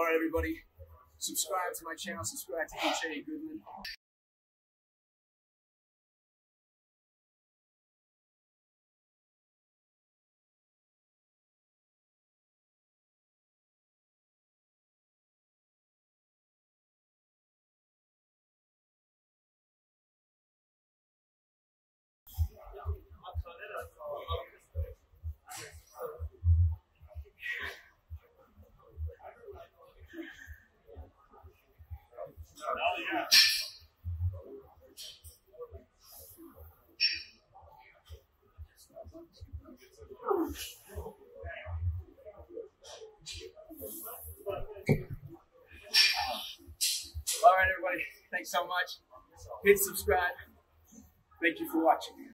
All right, everybody, subscribe to my channel. Subscribe to H.A. Goodman. All right, everybody. Thanks so much. Hit subscribe. Thank you for watching.